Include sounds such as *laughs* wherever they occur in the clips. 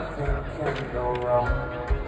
nothing can go wrong.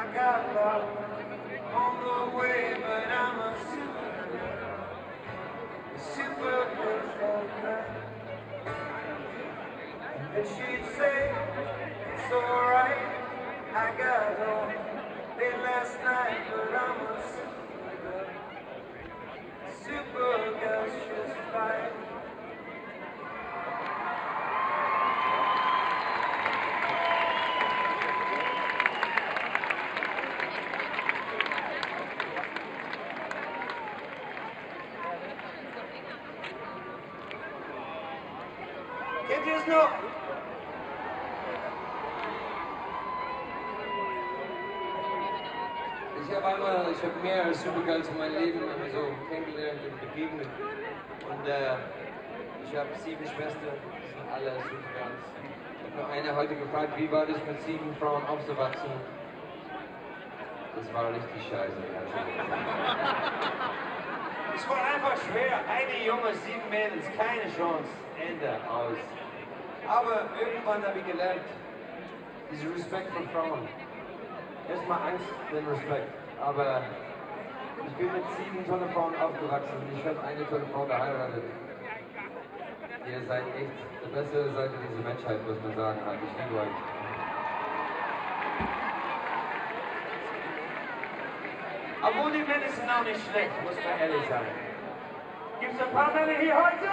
I got love on the way, but I'm a supergirl. A supergirl from And she'd say, it's alright. I got home late last night, Kennt ihr es noch? Ich habe einmal, ich habe mehrere Supergirls in meinem Leben so kennengelernt und begegnet. Und äh, ich habe sieben Schwestern, die sind alle Supergirls. Ich habe nur eine heute gefragt, wie war das mit sieben Frauen aufzuwachsen? Das war richtig scheiße. *laughs* *laughs* Es war einfach schwer. Eine Junge, sieben Mädels, keine Chance. Ende, aus. Aber irgendwann habe ich gelernt, diesen Respekt vor Frauen. Erstmal Angst, dann Respekt. Aber ich bin mit sieben tollen Frauen aufgewachsen und ich habe eine tolle Frau geheiratet. Ihr seid echt die beste Seite dieser Menschheit, muss man sagen. Halt. Ich liebe euch. Obwohl die Männer sind auch nicht schlecht, muss man ehrlich sein. Gibt es ein paar Männer hier heute?